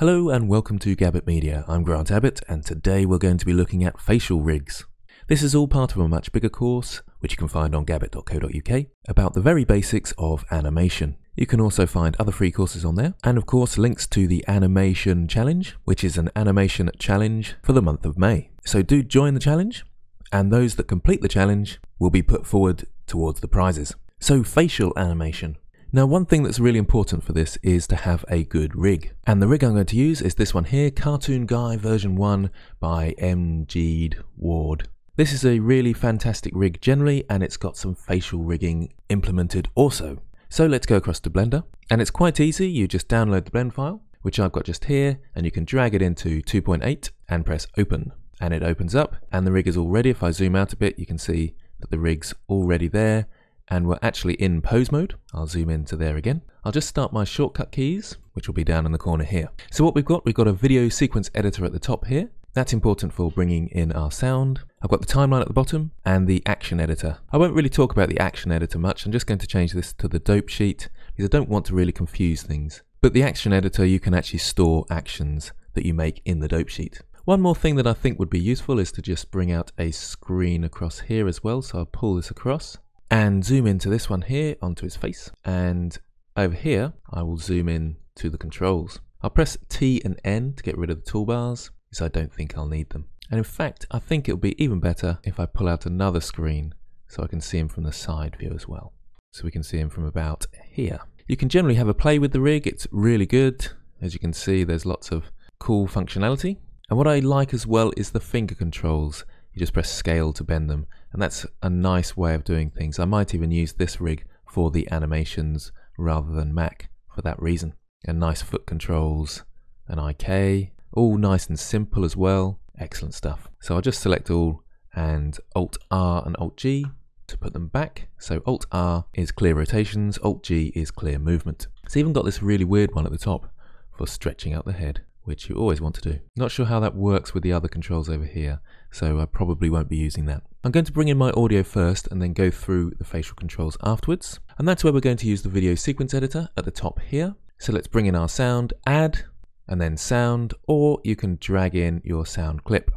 Hello and welcome to Gabbitt Media. I'm Grant Abbitt and today we're going to be looking at facial rigs. This is all part of a much bigger course, which you can find on gabbitt.co.uk, about the very basics of animation. You can also find other free courses on there, and of course links to the Animation Challenge, which is an animation challenge for the month of May. So do join the challenge, and those that complete the challenge will be put forward towards the prizes. So facial animation. Now, one thing that's really important for this is to have a good rig. And the rig I'm going to use is this one here, Cartoon Guy version 1 by MG Ward. This is a really fantastic rig generally, and it's got some facial rigging implemented also. So let's go across to Blender. And it's quite easy, you just download the blend file, which I've got just here, and you can drag it into 2.8 and press open. And it opens up, and the rig is all ready. If I zoom out a bit, you can see that the rig's already there and we're actually in pose mode. I'll zoom into there again. I'll just start my shortcut keys, which will be down in the corner here. So what we've got, we've got a video sequence editor at the top here. That's important for bringing in our sound. I've got the timeline at the bottom and the action editor. I won't really talk about the action editor much. I'm just going to change this to the dope sheet because I don't want to really confuse things. But the action editor, you can actually store actions that you make in the dope sheet. One more thing that I think would be useful is to just bring out a screen across here as well. So I'll pull this across and zoom into this one here onto his face. And over here, I will zoom in to the controls. I'll press T and N to get rid of the toolbars because I don't think I'll need them. And in fact, I think it'll be even better if I pull out another screen so I can see him from the side view as well. So we can see him from about here. You can generally have a play with the rig. It's really good. As you can see, there's lots of cool functionality. And what I like as well is the finger controls. You just press scale to bend them and that's a nice way of doing things. I might even use this rig for the animations rather than Mac for that reason. And nice foot controls, an IK, all nice and simple as well. Excellent stuff. So I'll just select all and Alt R and Alt G to put them back. So Alt R is clear rotations, Alt G is clear movement. It's even got this really weird one at the top for stretching out the head which you always want to do. Not sure how that works with the other controls over here, so I probably won't be using that. I'm going to bring in my audio first and then go through the facial controls afterwards. And that's where we're going to use the video sequence editor at the top here. So let's bring in our sound, add, and then sound, or you can drag in your sound clip.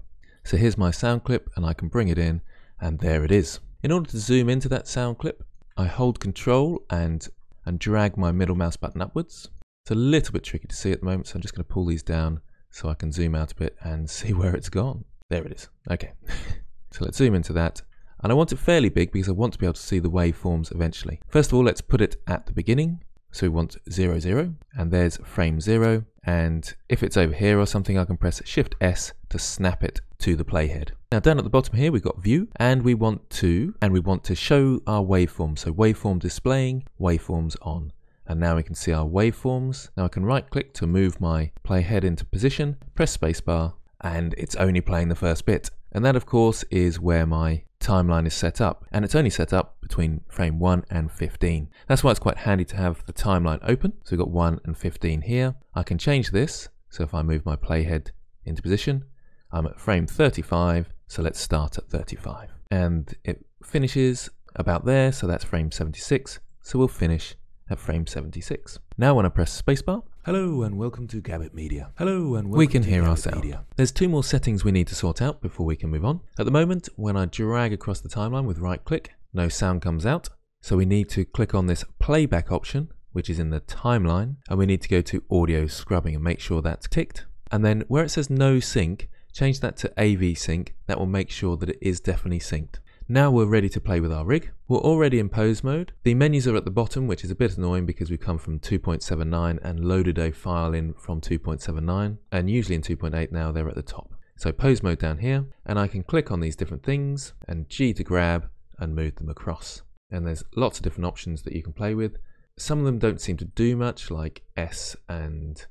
So here's my sound clip and I can bring it in and there it is. In order to zoom into that sound clip, I hold control and, and drag my middle mouse button upwards. It's a little bit tricky to see at the moment, so I'm just going to pull these down so I can zoom out a bit and see where it's gone. There it is. Okay. so let's zoom into that. And I want it fairly big because I want to be able to see the waveforms eventually. First of all, let's put it at the beginning. So we want 0, 0, and there's frame 0. And if it's over here or something, I can press Shift S to snap it to the playhead. Now down at the bottom here, we've got view and we want to, and we want to show our waveform. So waveform displaying, waveforms on. And now we can see our waveforms. Now I can right click to move my playhead into position, press spacebar, and it's only playing the first bit. And that of course is where my timeline is set up. And it's only set up between frame 1 and 15. That's why it's quite handy to have the timeline open. So we've got 1 and 15 here. I can change this. So if I move my playhead into position, I'm at frame 35. So let's start at 35. And it finishes about there. So that's frame 76. So we'll finish at frame 76. Now when I press spacebar, Hello and welcome to Gabbitt Media. Hello and welcome we can to hear Gabbitt our sound. Media. There's two more settings we need to sort out before we can move on. At the moment, when I drag across the timeline with right click, no sound comes out. So we need to click on this playback option, which is in the timeline, and we need to go to audio scrubbing and make sure that's ticked. And then where it says no sync, change that to AV sync. That will make sure that it is definitely synced. Now we're ready to play with our rig. We're already in pose mode. The menus are at the bottom, which is a bit annoying because we've come from 2.79 and loaded a file in from 2.79, and usually in 2.8 now they're at the top. So pose mode down here, and I can click on these different things, and G to grab and move them across. And there's lots of different options that you can play with. Some of them don't seem to do much, like S and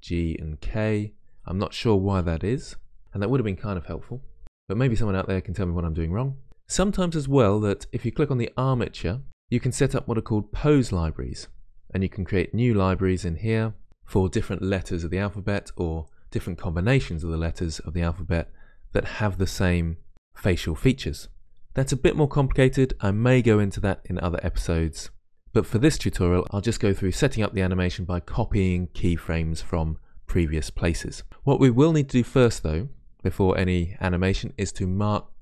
G and K. I'm not sure why that is, and that would have been kind of helpful. But maybe someone out there can tell me what I'm doing wrong. Sometimes as well that if you click on the armature, you can set up what are called pose libraries. And you can create new libraries in here for different letters of the alphabet or different combinations of the letters of the alphabet that have the same facial features. That's a bit more complicated. I may go into that in other episodes. But for this tutorial, I'll just go through setting up the animation by copying keyframes from previous places. What we will need to do first though, before any animation, is to mark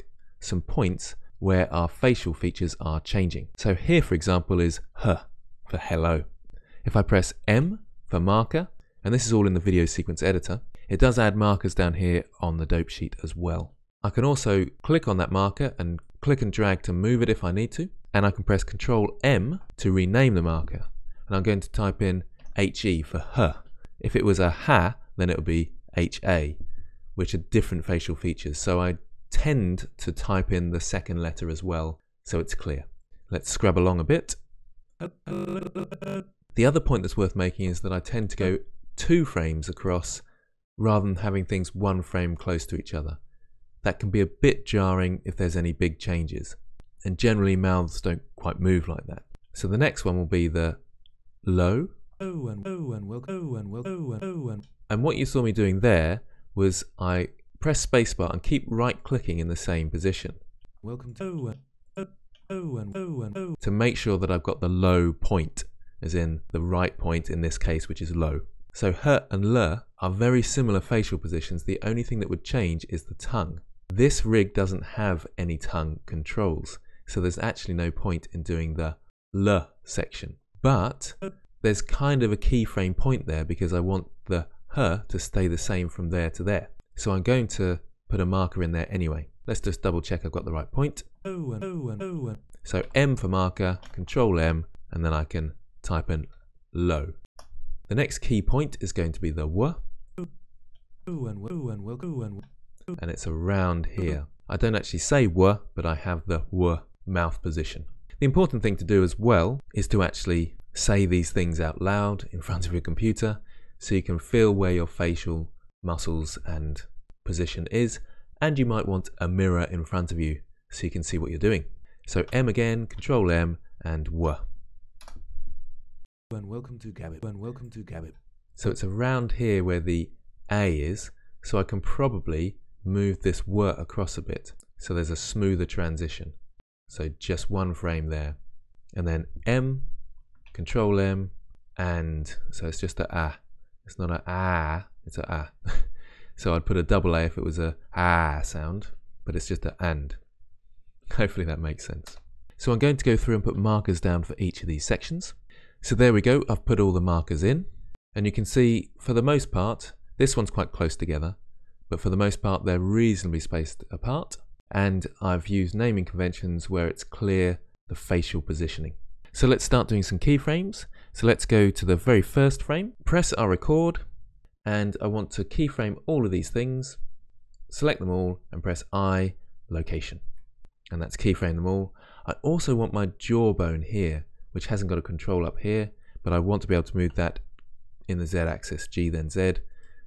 some points where our facial features are changing. So here for example is H for hello. If I press M for marker, and this is all in the video sequence editor, it does add markers down here on the dope sheet as well. I can also click on that marker and click and drag to move it if I need to, and I can press Control M to rename the marker. And I'm going to type in HE for H. If it was a ha, then it would be HA, which are different facial features. So I tend to type in the second letter as well, so it's clear. Let's scrub along a bit. The other point that's worth making is that I tend to go two frames across rather than having things one frame close to each other. That can be a bit jarring if there's any big changes, and generally mouths don't quite move like that. So the next one will be the low. Oh, and oh, and well, oh, and well, oh, and oh, and And what you saw me doing there was I press spacebar and keep right clicking in the same position welcome to and and to make sure that I've got the low point, as in the right point in this case, which is low. So her and l are very similar facial positions. The only thing that would change is the tongue. This rig doesn't have any tongue controls, so there's actually no point in doing the l section. But there's kind of a keyframe point there because I want the her to stay the same from there to there. So I'm going to put a marker in there anyway. Let's just double check I've got the right point. So M for marker, Control M, and then I can type in low. The next key point is going to be the W, and it's around here. I don't actually say W, but I have the W mouth position. The important thing to do as well is to actually say these things out loud in front of your computer so you can feel where your facial muscles and position is, and you might want a mirror in front of you so you can see what you're doing. So M again, Control M, and W. and welcome to Gabbitt, and welcome to Gabbitt. So it's around here where the A is, so I can probably move this W across a bit. So there's a smoother transition. So just one frame there. And then M, Control M, and so it's just a ah. It's not a ah, it's a ah. so I'd put a double A if it was a ah sound, but it's just a and. Hopefully that makes sense. So I'm going to go through and put markers down for each of these sections. So there we go, I've put all the markers in. And you can see, for the most part, this one's quite close together, but for the most part they're reasonably spaced apart. And I've used naming conventions where it's clear the facial positioning. So let's start doing some keyframes. So let's go to the very first frame, press our record, and I want to keyframe all of these things, select them all, and press I, location. And that's keyframe them all. I also want my jawbone here, which hasn't got a control up here, but I want to be able to move that in the Z axis, G then Z.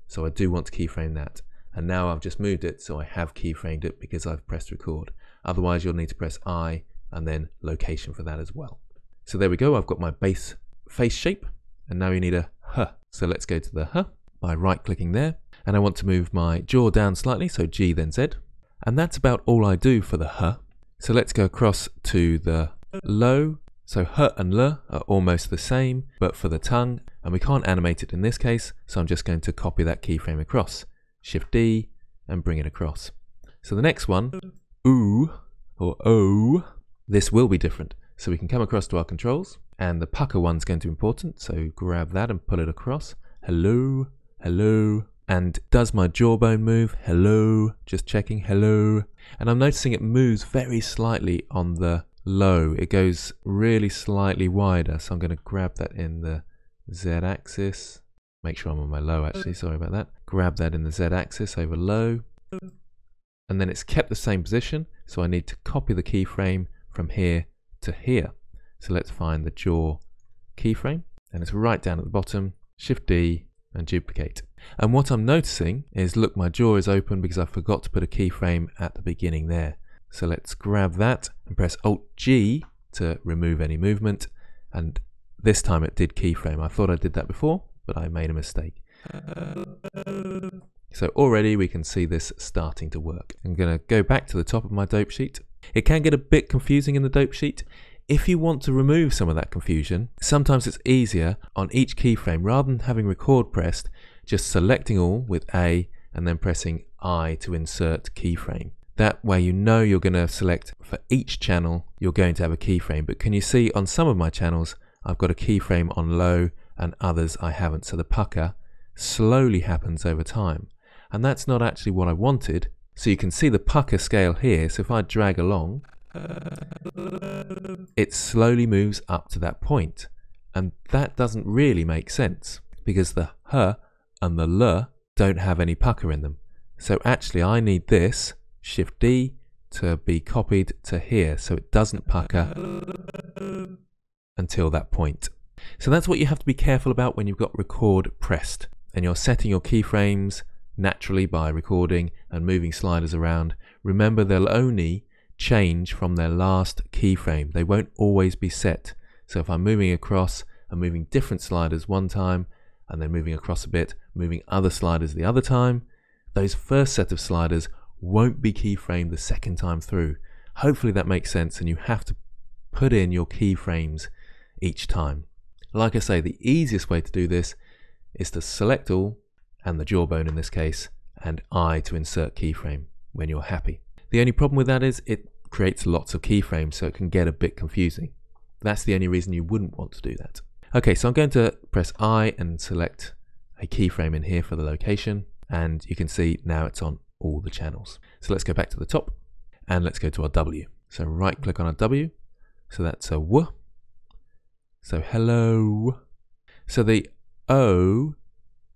So I do want to keyframe that. And now I've just moved it, so I have keyframed it because I've pressed record. Otherwise, you'll need to press I and then location for that as well. So there we go, I've got my base face shape, and now you need a H. So let's go to the H by right clicking there, and I want to move my jaw down slightly, so G then Z. And that's about all I do for the H. So let's go across to the low. So H and L are almost the same, but for the tongue, and we can't animate it in this case, so I'm just going to copy that keyframe across. Shift D and bring it across. So the next one, OO or O, this will be different. So we can come across to our controls, and the pucker one's going to be important, so grab that and pull it across. Hello, hello. And does my jawbone move? Hello, just checking, hello. And I'm noticing it moves very slightly on the low. It goes really slightly wider, so I'm going to grab that in the Z axis. Make sure I'm on my low actually, sorry about that. Grab that in the Z axis over low. And then it's kept the same position, so I need to copy the keyframe from here to here. So let's find the jaw keyframe, and it's right down at the bottom. Shift D and duplicate. And what I'm noticing is, look, my jaw is open because I forgot to put a keyframe at the beginning there. So let's grab that and press Alt G to remove any movement. And this time it did keyframe. I thought I did that before, but I made a mistake. So already we can see this starting to work. I'm going to go back to the top of my dope sheet. It can get a bit confusing in the dope sheet. If you want to remove some of that confusion, sometimes it's easier on each keyframe, rather than having record pressed, just selecting all with A and then pressing I to insert keyframe. That way you know you're going to select for each channel you're going to have a keyframe. But can you see on some of my channels I've got a keyframe on low and others I haven't. So the pucker slowly happens over time. And that's not actually what I wanted. So you can see the pucker scale here. So if I drag along, it slowly moves up to that point. And that doesn't really make sense because the h and the l don't have any pucker in them. So actually I need this, Shift D, to be copied to here so it doesn't pucker until that point. So that's what you have to be careful about when you've got record pressed and you're setting your keyframes naturally by recording and moving sliders around. Remember they'll only change from their last keyframe. They won't always be set. So if I'm moving across and moving different sliders one time and then moving across a bit, moving other sliders the other time, those first set of sliders won't be keyframed the second time through. Hopefully that makes sense and you have to put in your keyframes each time. Like I say, the easiest way to do this is to select all, and the jawbone in this case, and I to insert keyframe when you're happy. The only problem with that is it creates lots of keyframes, so it can get a bit confusing. That's the only reason you wouldn't want to do that. Okay, so I'm going to press I and select a keyframe in here for the location, and you can see now it's on all the channels. So let's go back to the top, and let's go to our W. So right click on our W, so that's a W, so hello. So the O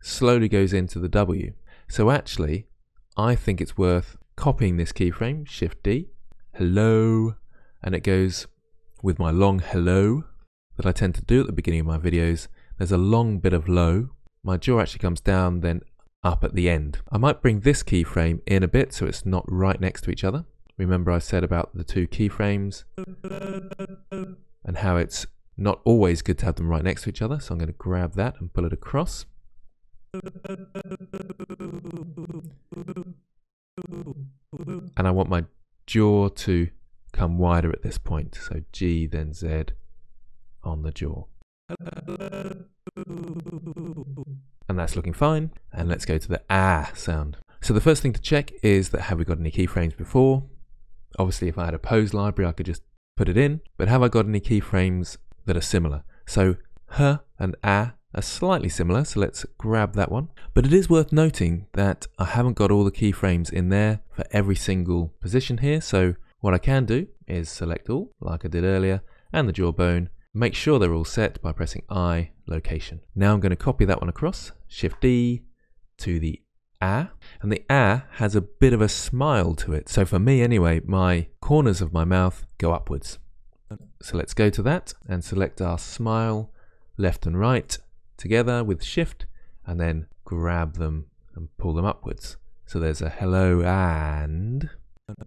slowly goes into the W. So actually, I think it's worth copying this keyframe, Shift D, hello, and it goes with my long hello that I tend to do at the beginning of my videos. There's a long bit of low. My jaw actually comes down, then up at the end. I might bring this keyframe in a bit so it's not right next to each other. Remember I said about the two keyframes and how it's not always good to have them right next to each other, so I'm going to grab that and pull it across. And I want my jaw to come wider at this point, so G then Z on the jaw. And that's looking fine. And let's go to the ah sound. So the first thing to check is that have we got any keyframes before? Obviously, if I had a pose library, I could just put it in. But have I got any keyframes that are similar. So h and a are slightly similar, so let's grab that one. But it is worth noting that I haven't got all the keyframes in there for every single position here, so what I can do is select all, like I did earlier, and the jawbone, make sure they're all set by pressing I, location. Now I'm going to copy that one across, Shift D, to the A, and the A has a bit of a smile to it. So for me anyway, my corners of my mouth go upwards. So let's go to that and select our smile left and right together with shift and then grab them and pull them upwards. So there's a hello and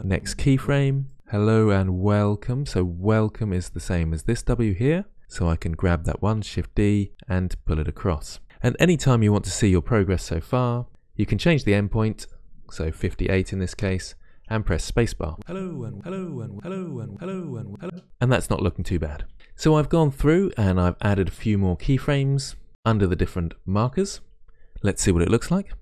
next keyframe, hello and welcome. So welcome is the same as this W here. So I can grab that one, shift D and pull it across. And anytime you want to see your progress so far, you can change the endpoint, so 58 in this case, and press spacebar. Hello and hello and hello and hello and hello. And that's not looking too bad. So I've gone through and I've added a few more keyframes under the different markers. Let's see what it looks like.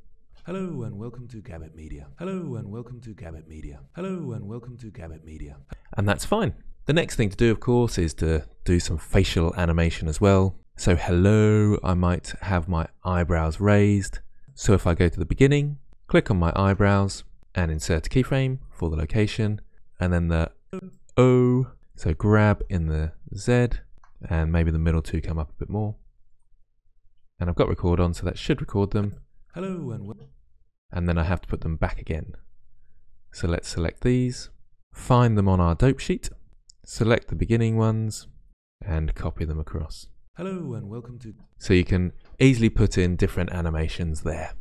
Hello and welcome to Gabbitt Media. Hello and welcome to Gabbitt Media. Hello and welcome to Gabbitt Media. And that's fine. The next thing to do, of course, is to do some facial animation as well. So hello, I might have my eyebrows raised. So if I go to the beginning, click on my eyebrows, and insert a keyframe for the location and then the O. So grab in the Z and maybe the middle two come up a bit more. And I've got record on, so that should record them. Hello and and then I have to put them back again. So let's select these, find them on our dope sheet, select the beginning ones, and copy them across. Hello and welcome to. So you can easily put in different animations there.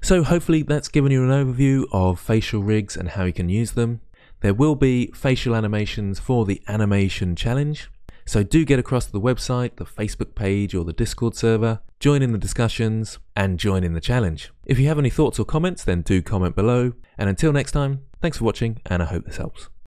So hopefully that's given you an overview of facial rigs and how you can use them. There will be facial animations for the animation challenge. So do get across to the website, the Facebook page or the Discord server, join in the discussions and join in the challenge. If you have any thoughts or comments then do comment below. And until next time, thanks for watching and I hope this helps.